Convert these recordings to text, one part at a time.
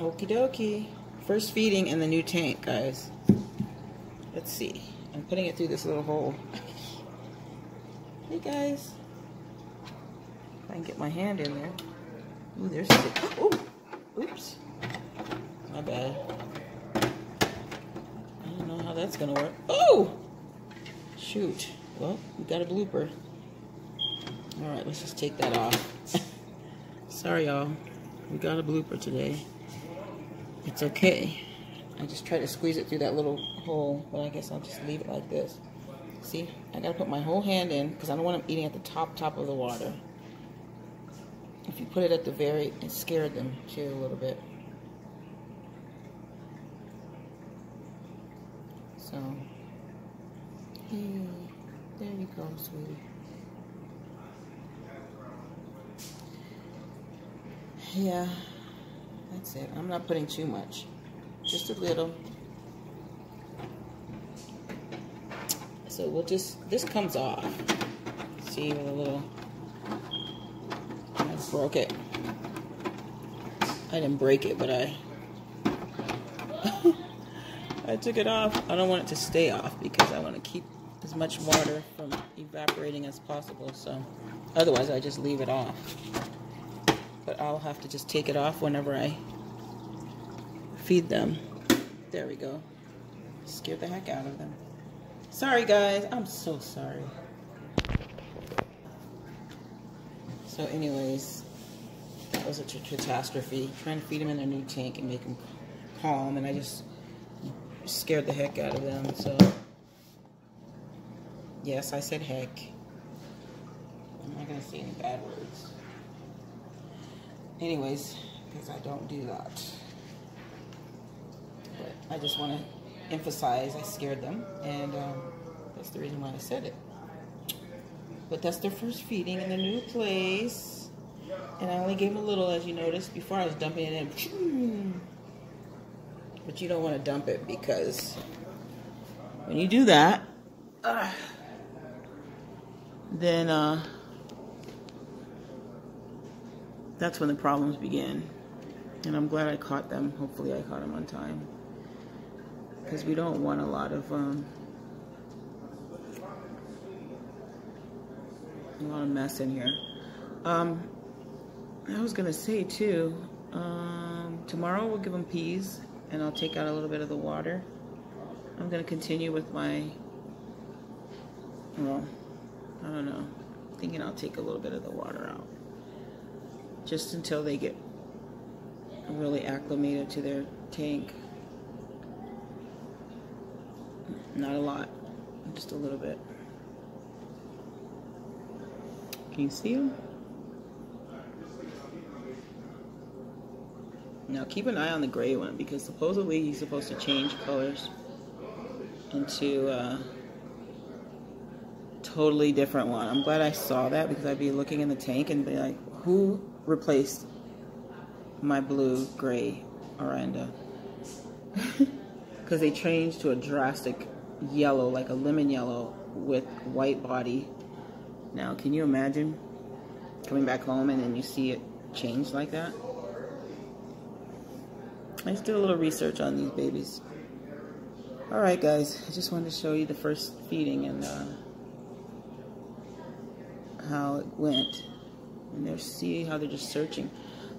Okie dokie. First feeding in the new tank, guys. Let's see. I'm putting it through this little hole. hey, guys. If I can get my hand in there. Ooh, there's a Ooh, oops. My bad. I don't know how that's gonna work. Oh! Shoot. Well, we got a blooper. All right, let's just take that off. Sorry, y'all. We got a blooper today. It's okay. I just try to squeeze it through that little hole, but I guess I'll just leave it like this. See, I gotta put my whole hand in because I don't want them eating at the top, top of the water. If you put it at the very, it scared them too a little bit. So, hey, there you go, sweetie. Yeah, that's it. I'm not putting too much, just a little. So we'll just, this comes off. See, with a little I broke it. I didn't break it, but I I took it off. I don't want it to stay off because I want to keep as much water from evaporating as possible. So otherwise I just leave it off. But I'll have to just take it off whenever I feed them. There we go. Scared the heck out of them. Sorry guys, I'm so sorry. So anyways, that was a catastrophe. Trying to feed them in their new tank and make them calm, and I just scared the heck out of them. So, yes, I said heck. I'm not going to say any bad words. Anyways, because I don't do that. But I just want to emphasize I scared them, and um, that's the reason why I said it. But that's their first feeding in the new place. And I only gave a little, as you noticed. Before I was dumping it in. But you don't want to dump it because when you do that, uh, then uh, that's when the problems begin. And I'm glad I caught them. Hopefully I caught them on time. Because we don't want a lot of... Um, a lot of mess in here. Um, I was gonna say too, um, tomorrow we'll give them peas and I'll take out a little bit of the water. I'm gonna continue with my, well, I don't know, thinking I'll take a little bit of the water out. Just until they get really acclimated to their tank. Not a lot, just a little bit. Can you see him? Now keep an eye on the gray one because supposedly he's supposed to change colors into a totally different one. I'm glad I saw that because I'd be looking in the tank and be like, who replaced my blue gray Oranda? Because they changed to a drastic yellow, like a lemon yellow with white body now, can you imagine coming back home and then you see it change like that? I just did a little research on these babies. Alright guys, I just wanted to show you the first feeding and uh, how it went. And they're see how they're just searching.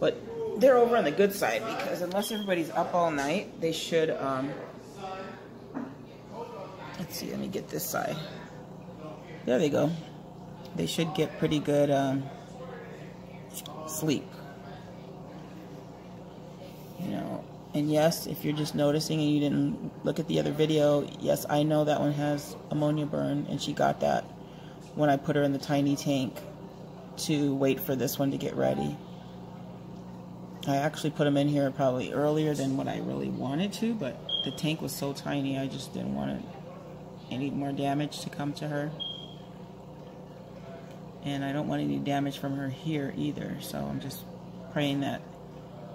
But they're over on the good side because unless everybody's up all night, they should, um, let's see, let me get this side. There they go they should get pretty good um, sleep. You know, and yes, if you're just noticing and you didn't look at the other video, yes, I know that one has ammonia burn, and she got that when I put her in the tiny tank to wait for this one to get ready. I actually put them in here probably earlier than what I really wanted to, but the tank was so tiny, I just didn't want it, any more damage to come to her and I don't want any damage from her here either. So I'm just praying that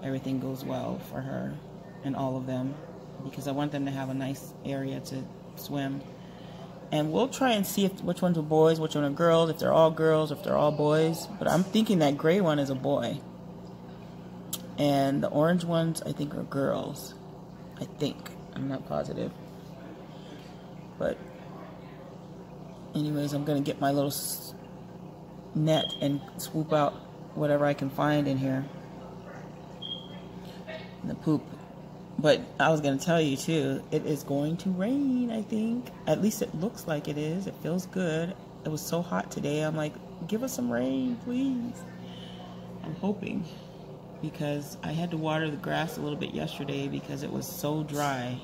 everything goes well for her and all of them because I want them to have a nice area to swim. And we'll try and see if which ones are boys, which ones are girls, if they're all girls, if they're all boys. But I'm thinking that gray one is a boy. And the orange ones, I think, are girls. I think. I'm not positive. But, anyways, I'm going to get my little net and swoop out whatever I can find in here. And the poop. But I was going to tell you, too, it is going to rain, I think. At least it looks like it is. It feels good. It was so hot today. I'm like, give us some rain, please. I'm hoping because I had to water the grass a little bit yesterday because it was so dry.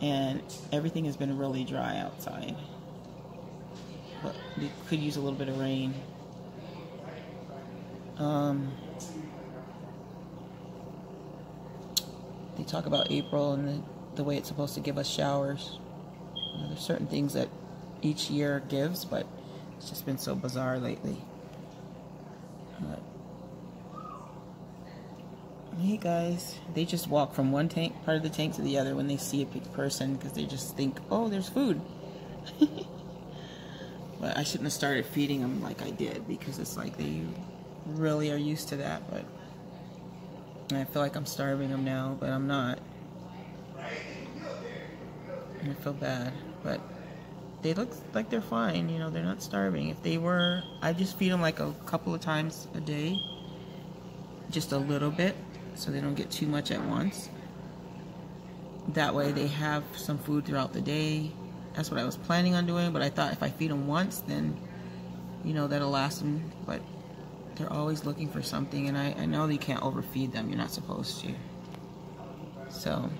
And everything has been really dry outside. But we could use a little bit of rain. Um, talk about April and the, the way it's supposed to give us showers. You know, there's certain things that each year gives, but it's just been so bizarre lately. But Hey guys, they just walk from one tank part of the tank to the other when they see a big person because they just think, oh, there's food. but I shouldn't have started feeding them like I did because it's like they really are used to that. But I feel like I'm starving them now, but I'm not. And I feel bad, but they look like they're fine. You know, they're not starving. If they were, I just feed them like a couple of times a day, just a little bit so they don't get too much at once. That way they have some food throughout the day. That's what I was planning on doing, but I thought if I feed them once, then, you know, that'll last them. But they're always looking for something, and I, I know you can't overfeed them. You're not supposed to. So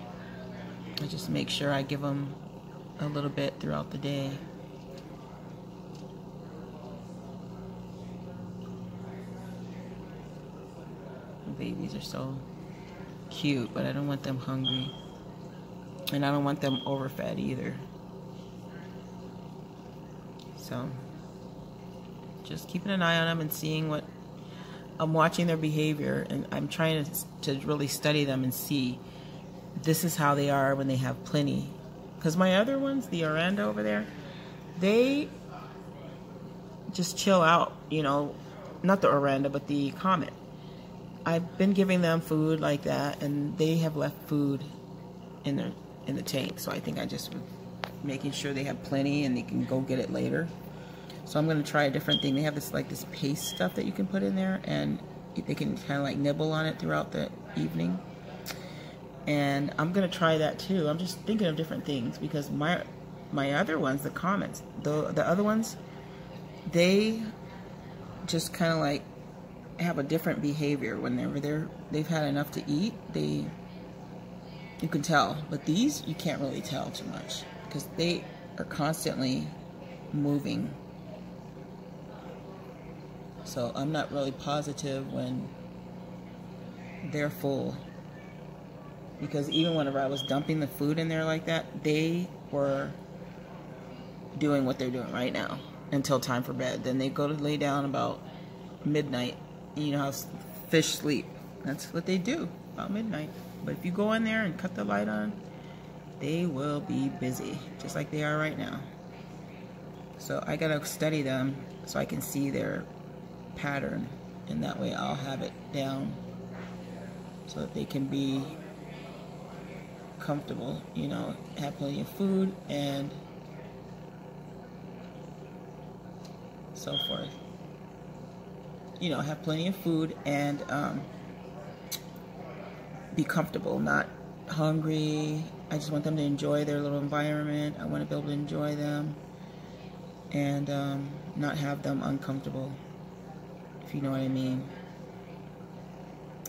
I just make sure I give them a little bit throughout the day. babies are so cute, but I don't want them hungry. And I don't want them overfed either. So, just keeping an eye on them and seeing what I'm watching their behavior and I'm trying to, to really study them and see this is how they are when they have plenty. Because my other ones, the Oranda over there, they just chill out, you know, not the Oranda, but the Comet. I've been giving them food like that, and they have left food in their in the tank. So I think I just making sure they have plenty and they can go get it later. So I'm going to try a different thing. They have this like this paste stuff that you can put in there, and they can kind of like nibble on it throughout the evening. And I'm going to try that too. I'm just thinking of different things because my my other ones, the Comets, the the other ones, they just kind of like have a different behavior whenever they're they've had enough to eat. They you can tell, but these you can't really tell too much because they are constantly moving. So I'm not really positive when they're full. Because even whenever I was dumping the food in there like that, they were doing what they're doing right now until time for bed. Then they go to lay down about midnight you know how fish sleep. That's what they do about midnight. But if you go in there and cut the light on, they will be busy, just like they are right now. So I gotta study them so I can see their pattern, and that way I'll have it down so that they can be comfortable, you know, have plenty of food and so forth you know, have plenty of food and um, be comfortable, not hungry. I just want them to enjoy their little environment. I want to be able to enjoy them and um, not have them uncomfortable, you know what I mean.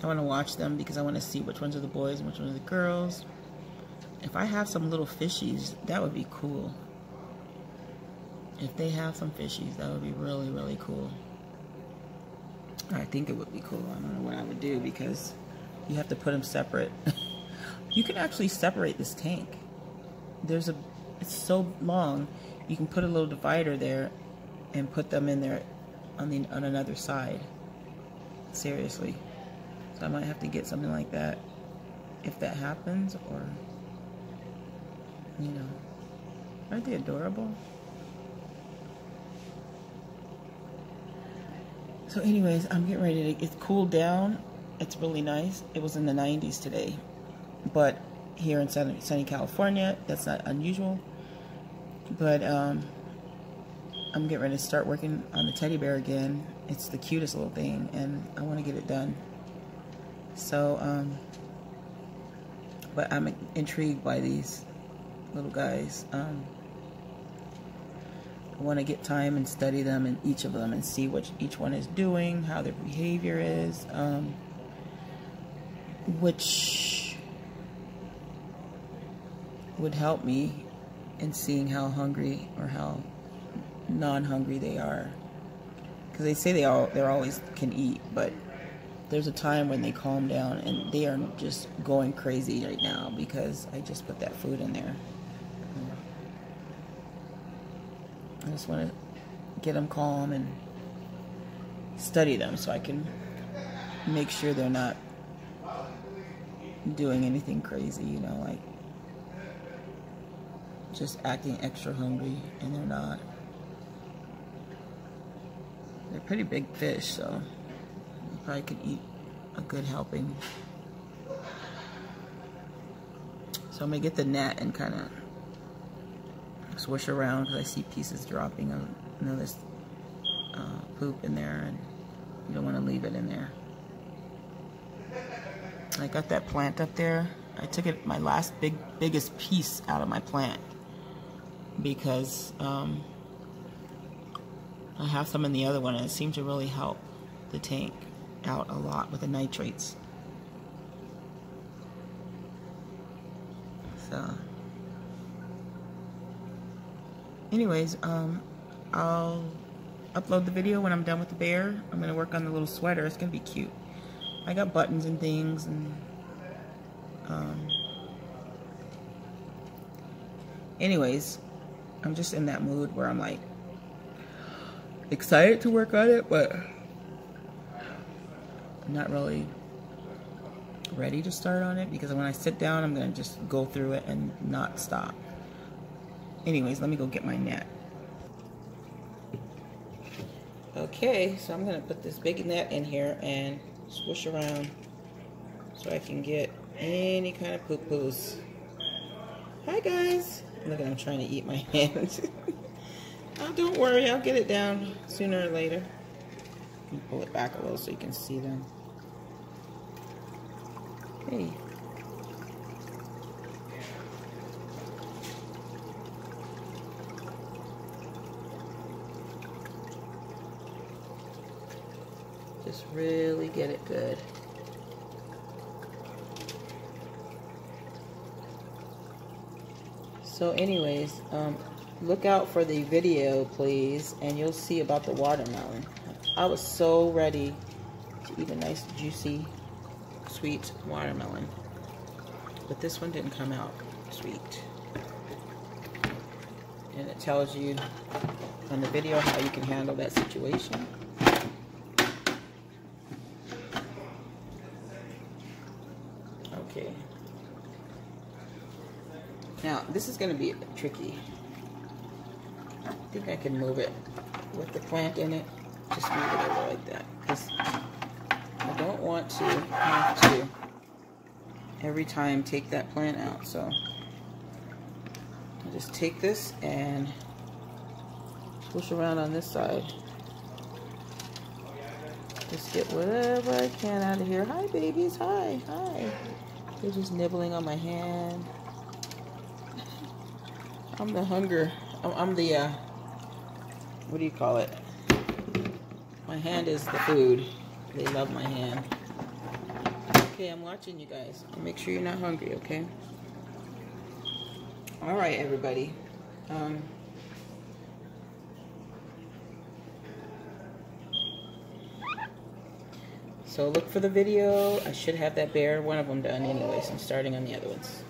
I want to watch them because I want to see which ones are the boys and which ones are the girls. If I have some little fishies, that would be cool. If they have some fishies, that would be really, really cool. I think it would be cool. I don't know what I would do because you have to put them separate. you can actually separate this tank. There's a, it's so long, you can put a little divider there and put them in there on the on another side. Seriously. So I might have to get something like that if that happens or you know. Aren't they adorable? So anyways, I'm getting ready to, it's cooled down It's really nice. It was in the 90s today. But here in sunny, sunny California, that's not unusual. But um, I'm getting ready to start working on the teddy bear again. It's the cutest little thing, and I want to get it done. So, um, but I'm intrigued by these little guys. Um, I want to get time and study them and each of them and see what each one is doing, how their behavior is, um, which would help me in seeing how hungry or how non-hungry they are. Because they say they all they're always can eat, but there's a time when they calm down and they are just going crazy right now because I just put that food in there. I just want to get them calm and study them so I can make sure they're not doing anything crazy, you know, like just acting extra hungry and they're not. They're pretty big fish, so you probably could eat a good helping. So I'm gonna get the net and kind of swish around because I see pieces dropping of another uh, poop in there and you don't want to leave it in there. I got that plant up there. I took it my last big biggest piece out of my plant because um, I have some in the other one and it seemed to really help the tank out a lot with the nitrates. So anyways, um, I'll upload the video when I'm done with the bear. I'm going to work on the little sweater. It's going to be cute. I got buttons and things and um, anyways, I'm just in that mood where I'm like excited to work on it, but I'm not really ready to start on it because when I sit down, I'm going to just go through it and not stop. Anyways, let me go get my net. Okay, so I'm going to put this big net in here and swish around so I can get any kind of poo-poos. Hi, guys. Look I'm trying to eat my hand. Oh, don't worry. I'll get it down sooner or later. pull it back a little so you can see them. Hey. Just really get it good. So anyways, um, look out for the video, please, and you'll see about the watermelon. I was so ready to eat a nice, juicy, sweet watermelon. But this one didn't come out sweet. And it tells you on the video how you can handle that situation. Okay. Now, this is going to be tricky. Think I can move it with the plant in it. Just move it over like that. Because I don't want to have to every time take that plant out. So I just take this and push around on this side. Just get whatever I can out of here. Hi, babies. Hi. Hi. They're just nibbling on my hand. I'm the hunger. I'm the, uh, what do you call it? My hand is the food. They love my hand. Okay, I'm watching you guys. Make sure you're not hungry, okay? All right, everybody. Um, so look for the video. I should have that bear, one of them done anyways. I'm starting on the other ones.